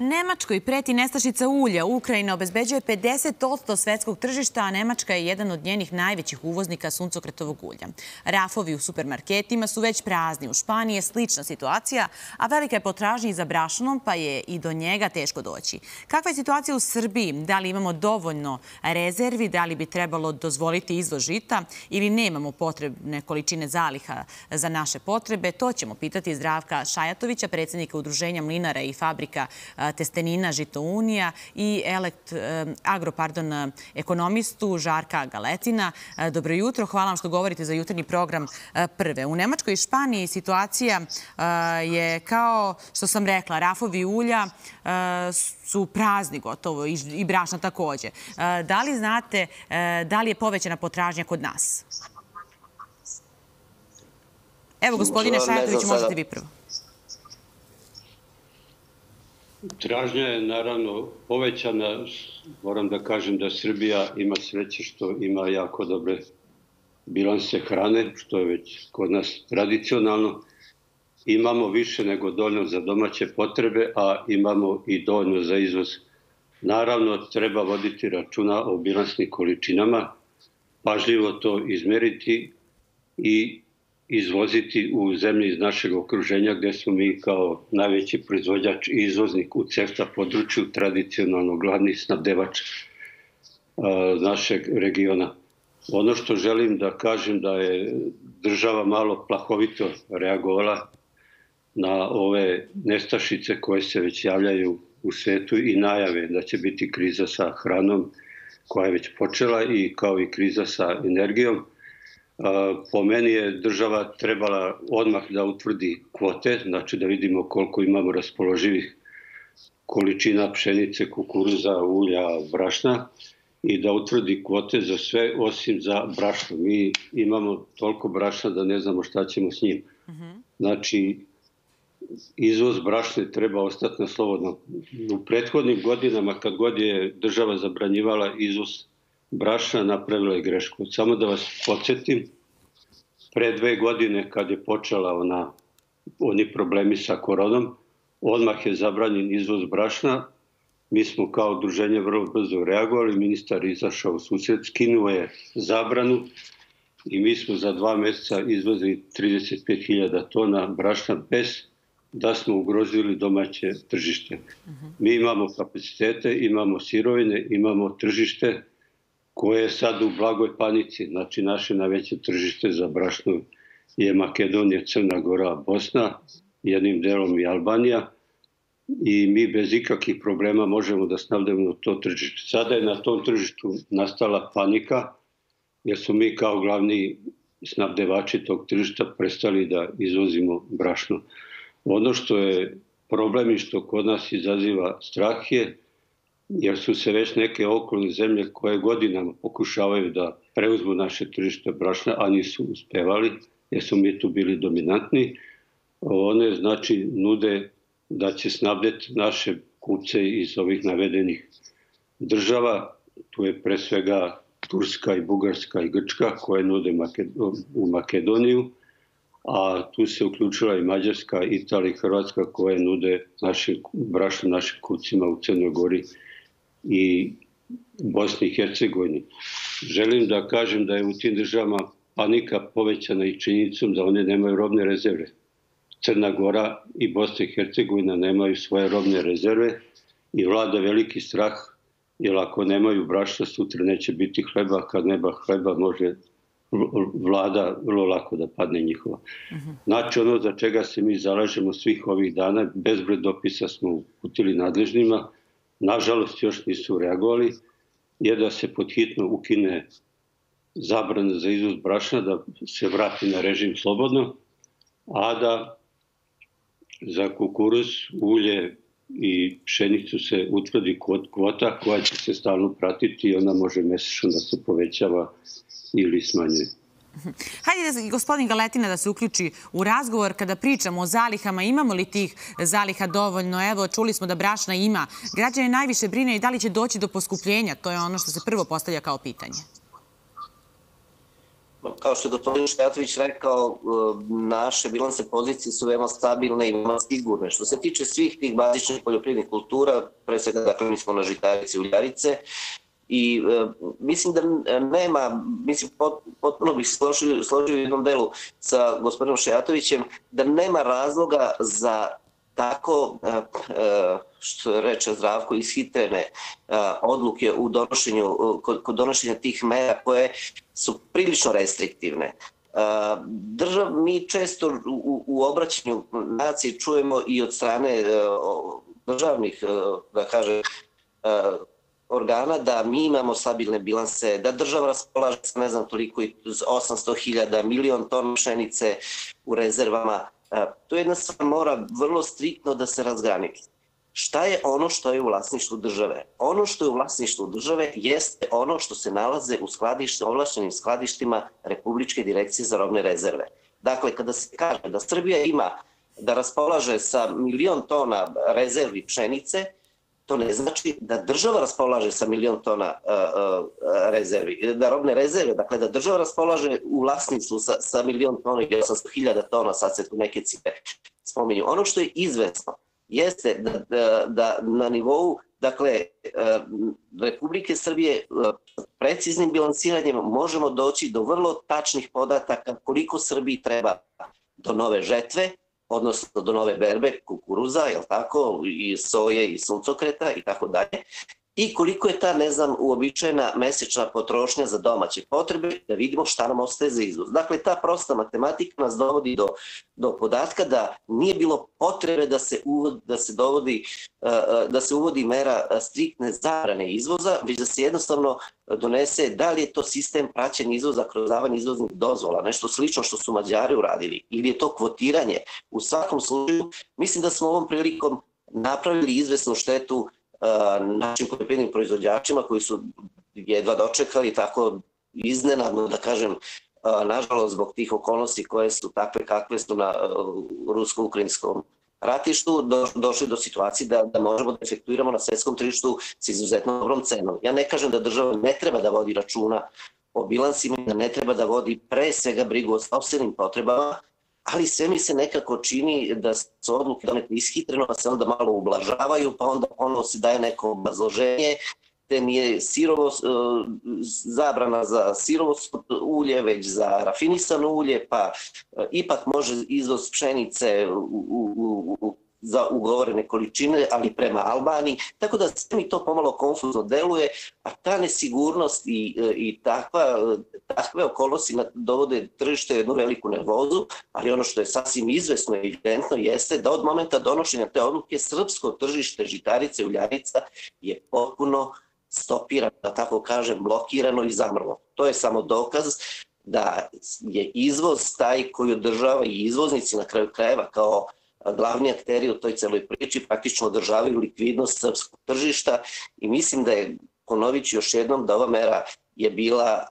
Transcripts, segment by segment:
Nemačkoj preti nestašica ulja. Ukrajina obezbeđuje 50% svetskog tržišta, a Nemačka je jedan od njenih najvećih uvoznika suncokretovog ulja. Rafovi u supermarketima su već prazni. U Španiji je slična situacija, a velika je potražnja i za brašnom, pa je i do njega teško doći. Kakva je situacija u Srbiji? Da li imamo dovoljno rezervi? Da li bi trebalo dozvoliti izvoz žita? Ili nemamo potrebne količine zaliha za naše potrebe? To ćemo pitati Zdravka Šajatovića, predsjednika Udruženja mlinara i fabrika Testenina Žito Unija i elekt, agro, pardon, ekonomistu Žarka Galetina. Dobro jutro, hvala vam što govorite za jutarnji program prve. U Nemačkoj i Španiji situacija je kao što sam rekla, rafovi ulja su prazni gotovo i brašna takođe. Da li znate da li je povećana potražnja kod nas? Evo, gospodine Šajatović, možete vi prvo. Tražnja je naravno povećana. Moram da kažem da Srbija ima sreće što ima jako dobre bilanse hrane, što je već kod nas tradicionalno. Imamo više nego dovoljno za domaće potrebe, a imamo i dovoljno za izvoz. Naravno, treba voditi računa o bilansnim količinama, pažljivo to izmeriti i izvoziti u zemlje iz našeg okruženja gde smo mi kao najveći proizvođač i izvoznik u CEFTA području tradicionalno glavni snabdevač našeg regiona. Ono što želim da kažem da je država malo plahovito reagovala na ove nestašice koje se već javljaju u svetu i najave da će biti kriza sa hranom koja je već počela i kao i kriza sa energijom Po meni je država trebala odmah da utvrdi kvote, znači da vidimo koliko imamo raspoloživih količina pšenice, kukuruza, ulja, brašna i da utvrdi kvote za sve osim za brašno. Mi imamo toliko brašna da ne znamo šta ćemo s njim. Znači, izvoz brašne treba ostati na slobodno. U prethodnim godinama, kad god je država zabranjivala izvoz brašna napravila je grešku. Samo da vas podsjetim, pre dve godine kad je počela ona, oni problemi sa koronom, odmah je zabranjen izvoz brašna. Mi smo kao udruženje vrlo brzo reagovali, ministar izašao u susjed, skinuo je zabranu i mi smo za dva meseca izvozili 35.000 tona brašna bez da smo ugrozili domaće tržište. Mi imamo kapacitete, imamo sirovine, imamo tržište, koje je sad u blagoj panici. Znači, naše najveće tržište za brašno je Makedonija, Crna Gora, Bosna, jednim delom i Albanija i mi bez ikakvih problema možemo da snabdemo to tržište. Sada je na tom tržištu nastala panika, jer su mi kao glavni snabdevači tog tržišta prestali da izvozimo brašno. Ono što je problem i što kod nas izaziva strah je jer su se već neke okolne zemlje koje godinama pokušavaju da preuzmu naše tržište brašna, a nisu uspevali, jer su mi tu bili dominantni, one znači nude da će snabdeti naše kuce iz ovih navedenih država, tu je pre svega Turska i Bugarska i Grčka koje nude u Makedoniju, a tu se uključila i Mađarska, Italija i Hrvatska koje nude naše brašno našim kucima u Crnoj Gori i Bosni i Hercegovini. Želim da kažem da je u tim državama panika povećana i činjenicom da one nemaju robne rezerve. Crna Gora i Bosna i Hercegovina nemaju svoje robne rezerve i vlada veliki strah, jer ako nemaju brašna, sutra neće biti hleba, kad nema hleba može vlada vrlo lako da padne njihova. Znači ono za čega se mi zalažemo svih ovih dana, bezbroj dopisa smo uputili nadležnima, nažalost još nisu reagovali, je da se podhitno ukine zabrana za izvoz brašna, da se vrati na režim slobodno, a da za kukuruz, ulje i pšenicu se utvrdi kvota koja će se stalno pratiti i ona može mesečno da se povećava ili smanjuje. Hajde da gospodin Galetina da se uključi u razgovor kada pričamo o zalihama. Imamo li tih zaliha dovoljno? Evo, čuli smo da brašna ima. Građane najviše brine i da li će doći do poskupljenja. To je ono što se prvo postavlja kao pitanje. Kao što je gospodin Štajatović rekao, naše bilanse pozicije su veoma stabilne i veoma sigurne. Što se tiče svih tih bazičnih poljoprivrednih kultura, pre svega dakle mi smo na žitarice i uljarice, i e, mislim da nema, mislim potpuno bih složio, složio u jednom delu sa gospodinom Šejatovićem, da nema razloga za tako, e, e, što reče Zdravko, ishitrene e, odluke u donošenju, kod, donošenja tih mera koje su prilično restriktivne. Držav, mi često u, u obraćanju nacije čujemo i od strane državnih, da kaže, organa da mi imamo stabilne bilanse, da država raspolaže sa ne znam toliko 800.000 milion ton pšenice u rezervama. To je jedna stvar mora vrlo striktno da se razgraniči. Šta je ono što je u vlasništvu države? Ono što je u vlasništvu države jeste ono što se nalaze u skladištu, ovlašćenim skladištima Republičke direkcije za robne rezerve. Dakle, kada se kaže da Srbija ima da raspolaže sa milion tona rezervi pšenice, to ne znači da država raspolaže sa milion tona uh, uh, rezervi, da robne rezerve, dakle da država raspolaže u vlasništvu sa, sa milion tona i 800 hiljada tona, sad se tu neke cifre spominju. Ono što je izvesno jeste da, da, da na nivou dakle, Republike Srbije preciznim bilansiranjem možemo doći do vrlo tačnih podataka koliko Srbiji treba do nove žetve, odnosno do nove berbe kukuruza, je tako, i soje i suncokreta i tako dalje, i koliko je ta, ne znam, uobičajena mesečna potrošnja za domaće potrebe, da vidimo šta nam ostaje za izvoz. Dakle, ta prosta matematika nas dovodi do, do podatka da nije bilo potrebe da se, uvod, da se dovodi, eh, eh, da se uvodi mera eh, striktne zabrane izvoza, već da se jednostavno donese da li je to sistem praćenja izvoza kroz davanje izvoznih dozvola, nešto slično što su Mađari uradili, ili je to kvotiranje. U svakom slučaju, mislim da smo ovom prilikom napravili izvesnu štetu našim poljoprivrednim proizvođačima koji su jedva dočekali tako iznenadno, da kažem, nažalost zbog tih okolnosti koje su takve kakve su na rusko-ukrajinskom ratištu, do, došli do situacije da, da možemo da efektuiramo na svetskom tržištu s izuzetno dobrom cenom. Ja ne kažem da država ne treba da vodi računa o bilansima, da ne treba da vodi pre svega brigu o sobstvenim potrebama, ali sve mi se nekako čini da su odluke donete ishitreno, pa se onda malo ublažavaju, pa onda ono se daje neko obrazloženje, te nije sirovo, e, zabrana za sirovo ulje, već za rafinisano ulje, pa e, ipak može izvoz pšenice u, u, u, za ugovorene količine, ali prema Albaniji, tako da sve mi to pomalo konfuzno deluje, a ta nesigurnost i, i takva, takve okolnosti dovode tržište jednu veliku nervozu, ali ono što je sasvim izvesno i evidentno jeste da od momenta donošenja te odluke srpsko tržište žitarice i uljarica je potpuno stopirano, da tako kažem, blokirano i zamrlo. To je samo dokaz da je izvoz taj koji održava i izvoznici na kraju krajeva kao glavni akteri u toj celoj priči praktično održavaju likvidnost srpskog tržišta i mislim da je, ponovit ću još jednom, da ova mera je bila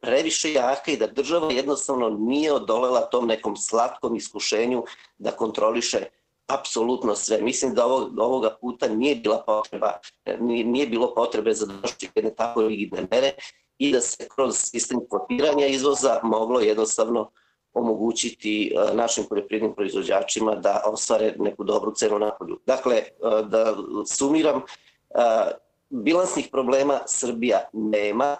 previše jaka i da država jednostavno nije odolela tom nekom slatkom iskušenju da kontroliše apsolutno sve. Mislim da ovog, ovoga puta nije bila potreba, nije bilo potrebe za donošenje jedne tako rigidne mere i da se kroz sistem kvopiranja izvoza moglo jednostavno omogućiti e, našim poljoprivrednim proizvođačima da ostvare neku dobru cenu napolju. Dakle, e, da sumiram, e, bilansnih problema Srbija nema,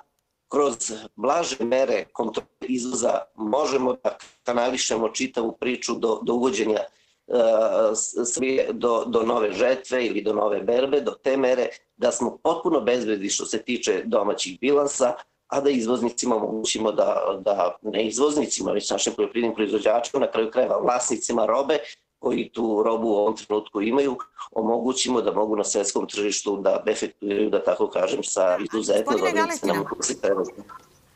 kroz blaže mere kontrole izvoza možemo da kanališemo čitavu priču do, do uvođenja Srbije do, do nove žetve ili do nove berbe, do te mere da smo potpuno bezbedni što se tiče domaćih bilansa, a da izvoznicima omogućimo da, da ne izvoznicima, već našim poljoprivrednim proizvođačima, na kraju krajeva vlasnicima robe, koji tu robu u ovom trenutku imaju, omogućimo da mogu na svetskom tržištu da efektuiraju, da tako kažem, sa izuzetno dobrim cenama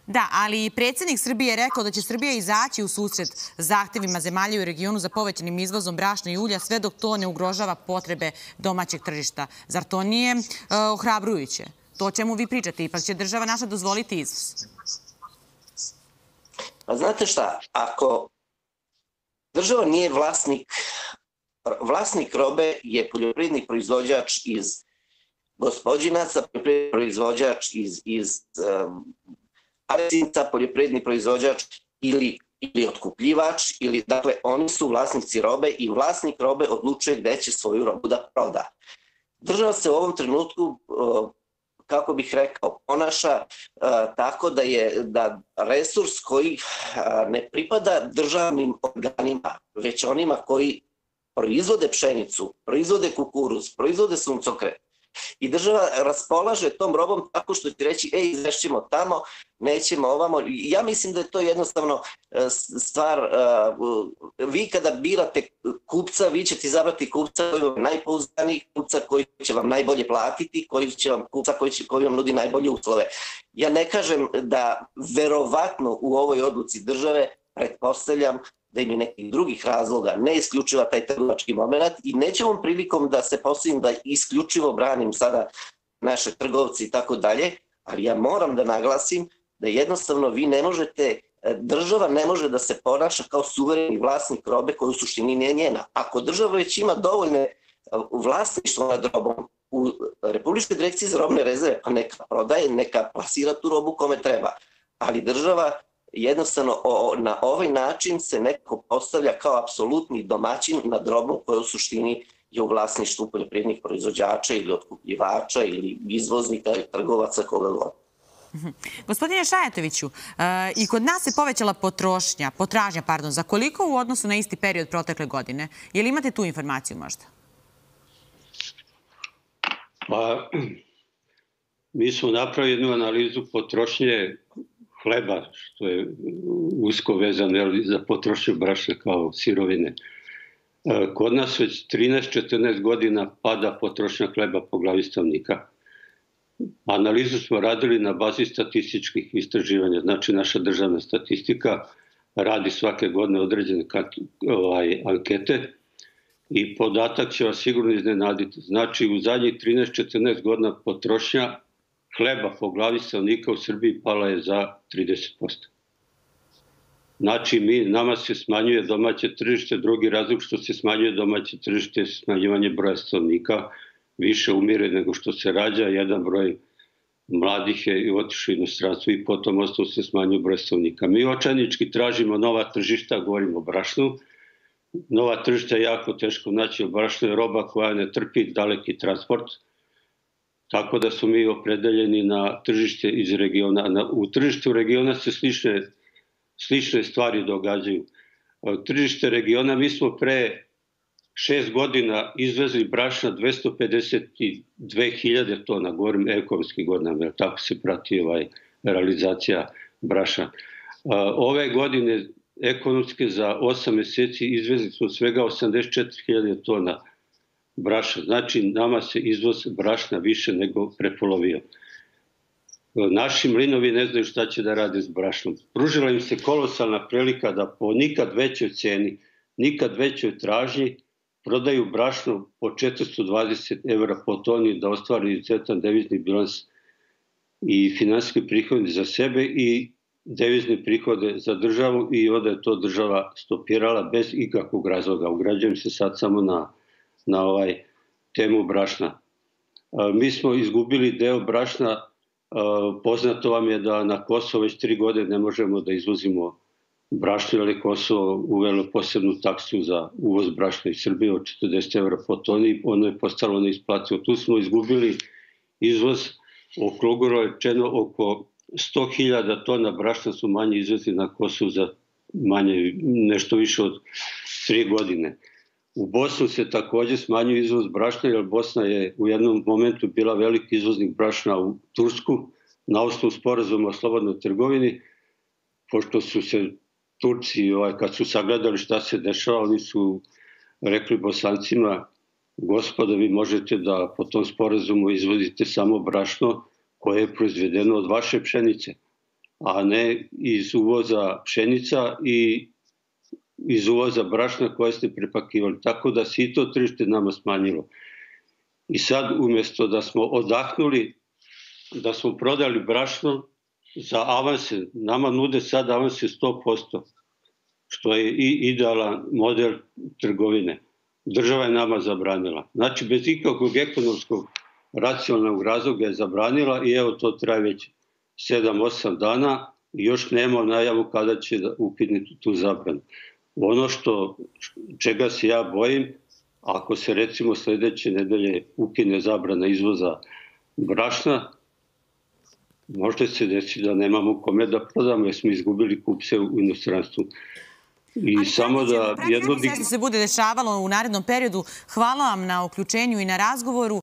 Da, ali predsednik Srbije je rekao da će Srbija izaći u susret zahtevima zemalja u regionu za povećanim izvozom brašna i ulja sve dok to ne ugrožava potrebe domaćeg tržišta. Zar to nije uh, ohrabrujuće? To čemu vi pričate, ipak će država naša dozvoliti izvoz. Pa znate šta, ako država nije vlasnik, vlasnik robe je poljoprivredni proizvođač iz gospodinaca, poljoprivredni proizvođač iz, iz um, Alesinca, poljoprivredni proizvođač ili ili otkupljivač, ili, dakle, oni su vlasnici robe i vlasnik robe odlučuje gde će svoju robu da proda. Država se u ovom trenutku kako bih rekao, ponaša tako da je da resurs koji ne pripada državnim organima, već onima koji proizvode pšenicu, proizvode kukuruz, proizvode suncokret, I država raspolaže tom robom tako što će reći, ej, izvešćemo tamo, nećemo ovamo. Ja mislim da je to jednostavno e, stvar, e, vi kada birate kupca, vi ćete izabrati kupca koji vam najpouzdaniji, kupca koji će vam najbolje platiti, koji će vam, kupca koji, će, koji vam nudi najbolje uslove. Ja ne kažem da verovatno u ovoj odluci države pretpostavljam da je nekih drugih razloga ne isključiva taj trgovački moment i nećemo prilikom da se postavim da isključivo branim sada naše trgovci i tako dalje, ali ja moram da naglasim da jednostavno vi ne možete država ne može da se ponaša kao suvereni vlasnik robe koja u suštini nije njena. Ako država već ima dovoljne vlasništvo nad robom u Republičkoj direkciji za robne rezerve, pa neka prodaje, neka plasira tu robu kome treba. Ali država jednostavno o, na ovaj način se neko postavlja kao apsolutni domaćin na drobnu koja u suštini je u vlasništvu poljoprivrednih proizvođača ili otkupljivača ili izvoznika ili trgovaca koga god. Mhm. Gospodine Šajatoviću, e, i kod nas se povećala potrošnja, potražnja, pardon, za koliko u odnosu na isti period protekle godine? Je li imate tu informaciju možda? Pa, mi smo napravili jednu analizu potrošnje hleba, što je usko vezano za potrošnju brašna kao sirovine. E, kod nas već 13-14 godina pada potrošnja hleba po glavi stavnika. Analizu smo radili na bazi statističkih istraživanja, znači naša državna statistika radi svake godine određene ovaj, ankete i podatak će vas sigurno iznenaditi. Znači u zadnjih 13-14 godina potrošnja hleba po glavi stanovnika u Srbiji pala je za 30%. Znači, mi, nama se smanjuje domaće tržište, drugi razlog što se smanjuje domaće tržište je smanjivanje broja stanovnika, više umire nego što se rađa, jedan broj mladih je otišao u inostranstvo i potom ostao se smanjuje broj stanovnika. Mi očajnički tražimo nova tržišta, govorimo o brašnu, nova tržišta je jako teško naći, brašno je roba koja ne trpi daleki transport, Tako da su mi opredeljeni na tržište iz regiona. Na, u tržištu regiona se slične, slične stvari događaju. Tržište regiona, mi smo pre šest godina izvezli brašna 252.000 tona, govorim ekonomski godinama, tako se prati ovaj realizacija brašna. Ove godine ekonomske za 8 meseci izvezli smo svega 84.000 tona brašna. Znači, nama se izvoz brašna više nego prepolovio. Naši mlinovi ne znaju šta će da rade s brašnom. Pružila im se kolosalna prilika da po nikad većoj ceni, nikad većoj tražnji prodaju brašno po 420 evra po toni da ostvari izuzetan devizni bilans i finansijski prihodi za sebe i devizne prihode za državu i onda je to država stopirala bez ikakvog razloga. Ugrađujem se sad samo na na ovaj temu brašna. Mi smo izgubili deo brašna, poznato vam je da na Kosovo već tri godine ne možemo da izvozimo brašno, ali Kosovo uvelo posebnu taksu za uvoz brašna iz Srbije od 40 evra po toni, ono je postalo neisplativo. Tu smo izgubili izvoz okrugoro rečeno oko 100.000 tona brašna su manje izvezli na Kosovo za manje, nešto više od tri godine. U Bosnu se takođe smanjuje izvoz brašna, jer Bosna je u jednom momentu bila veliki izvoznik brašna u Tursku na osnovu sporazuma o slobodnoj trgovini, pošto su se Turci, ovaj, kad su sagledali šta se dešava, oni su rekli bosancima, gospoda, vi možete da po tom sporazumu izvozite samo brašno koje je proizvedeno od vaše pšenice, a ne iz uvoza pšenica i iz uvoza brašna koje ste prepakivali. Tako da se i to tržište nama smanjilo. I sad umjesto da smo odahnuli, da smo prodali brašno za avanse, nama nude sad avanse 100%, što je i idealan model trgovine. Država je nama zabranila. Znači, bez ikakvog ekonomskog racionalnog razloga je zabranila i evo to traje već 7-8 dana i još nema najavu kada će da tu zabranu. Ono što, čega se ja bojim, ako se recimo sledeće nedelje ukine zabrana izvoza brašna, možda se desi da nemamo kome da prodamo jer smo izgubili kupce u inostranstvu. I Ali samo da jedno... Što se bude dešavalo u narednom periodu, hvala vam na uključenju i na razgovoru.